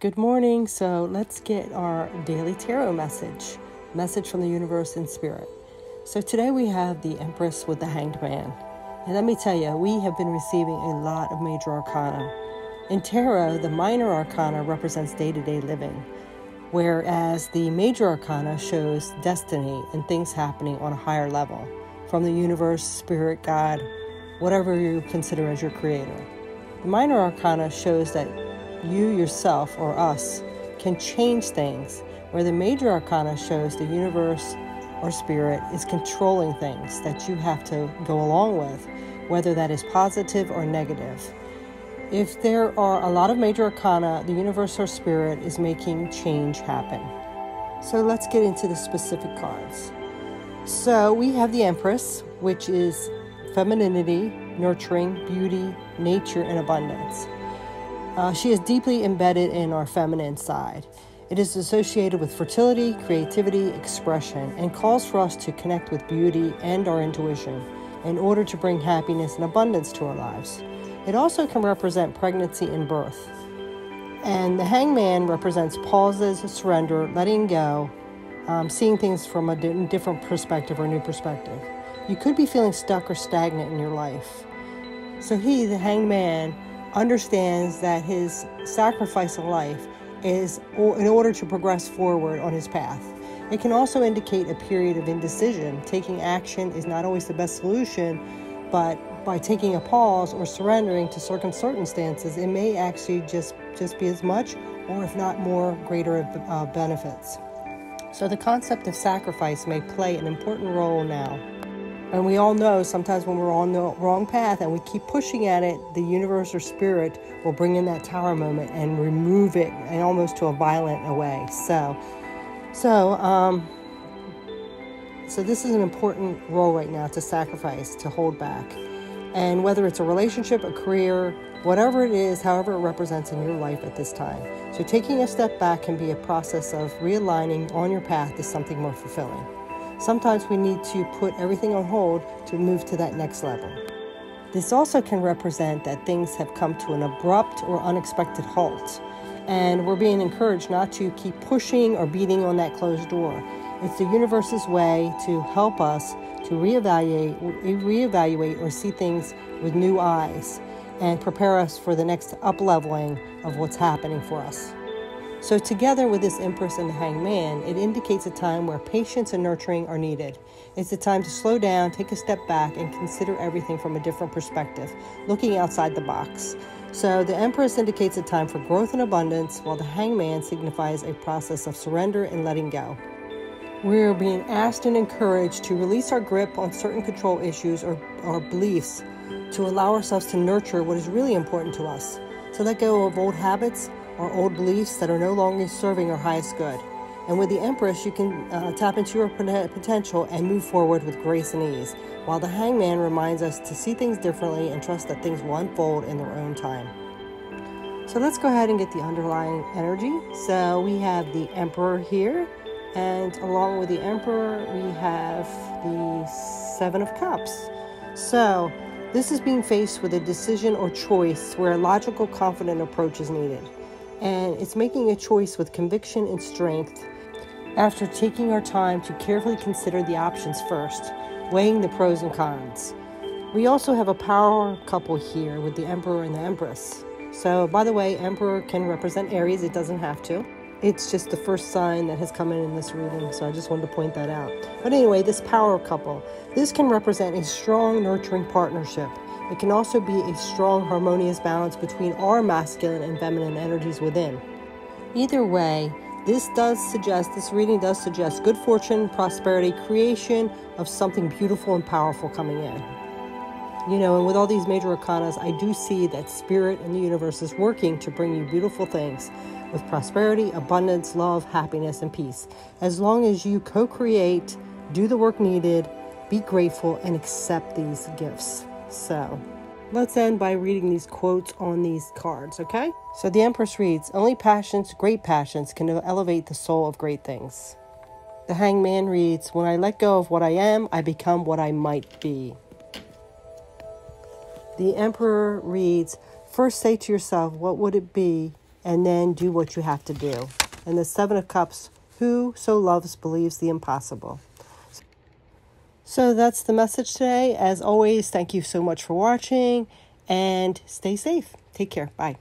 Good morning. So let's get our daily tarot message message from the universe and spirit. So today we have the Empress with the Hanged Man. And let me tell you, we have been receiving a lot of major arcana. In tarot, the minor arcana represents day to day living, whereas the major arcana shows destiny and things happening on a higher level from the universe, spirit, God, whatever you consider as your creator. The minor arcana shows that you yourself or us can change things, where the major arcana shows the universe or spirit is controlling things that you have to go along with, whether that is positive or negative. If there are a lot of major arcana, the universe or spirit is making change happen. So let's get into the specific cards. So we have the Empress, which is femininity, nurturing, beauty, nature, and abundance. Uh, she is deeply embedded in our feminine side. It is associated with fertility, creativity, expression, and calls for us to connect with beauty and our intuition in order to bring happiness and abundance to our lives. It also can represent pregnancy and birth. And the hangman represents pauses, surrender, letting go, um, seeing things from a different perspective or new perspective. You could be feeling stuck or stagnant in your life. So he, the hangman, understands that his sacrifice of life is in order to progress forward on his path. It can also indicate a period of indecision. Taking action is not always the best solution, but by taking a pause or surrendering to certain circumstances, it may actually just, just be as much, or if not more, greater uh, benefits. So, the concept of sacrifice may play an important role now. And we all know sometimes when we're on the wrong path and we keep pushing at it, the universe or spirit will bring in that tower moment and remove it and almost to a violent way. So, so, um, so this is an important role right now to sacrifice, to hold back. And whether it's a relationship, a career, whatever it is, however it represents in your life at this time. So taking a step back can be a process of realigning on your path to something more fulfilling. Sometimes we need to put everything on hold to move to that next level. This also can represent that things have come to an abrupt or unexpected halt, and we're being encouraged not to keep pushing or beating on that closed door. It's the universe's way to help us to reevaluate, reevaluate or see things with new eyes and prepare us for the next upleveling of what's happening for us. So, together with this Empress and the Hanged Man, it indicates a time where patience and nurturing are needed. It's a time to slow down, take a step back, and consider everything from a different perspective, looking outside the box. So, the Empress indicates a time for growth and abundance, while the Hanged Man signifies a process of surrender and letting go. We're being asked and encouraged to release our grip on certain control issues or, or beliefs to allow ourselves to nurture what is really important to us, to let go of old habits or old beliefs that are no longer serving our highest good. And with the Empress, you can uh, tap into your potential and move forward with grace and ease, while the Hangman reminds us to see things differently and trust that things will unfold in their own time. So let's go ahead and get the underlying energy. So we have the Emperor here, and along with the Emperor, we have the Seven of Cups. So this is being faced with a decision or choice where a logical, confident approach is needed and it's making a choice with conviction and strength after taking our time to carefully consider the options first, weighing the pros and cons. We also have a power couple here with the Emperor and the Empress. So, by the way, Emperor can represent Aries, it doesn't have to. It's just the first sign that has come in in this reading, so I just wanted to point that out. But anyway, this power couple, this can represent a strong, nurturing partnership it can also be a strong, harmonious balance between our masculine and feminine energies within. Either way, this does suggest, this reading does suggest good fortune, prosperity, creation of something beautiful and powerful coming in. You know, and with all these major arcanas, I do see that spirit and the universe is working to bring you beautiful things with prosperity, abundance, love, happiness, and peace. As long as you co create, do the work needed, be grateful, and accept these gifts. So let's end by reading these quotes on these cards, okay? So the Empress reads Only passions, great passions, can elevate the soul of great things. The Hangman reads When I let go of what I am, I become what I might be. The Emperor reads First say to yourself, What would it be and then do what you have to do. And the Seven of Cups, who so loves believes the impossible. So that's the message today. As always, thank you so much for watching and stay safe. Take care. Bye.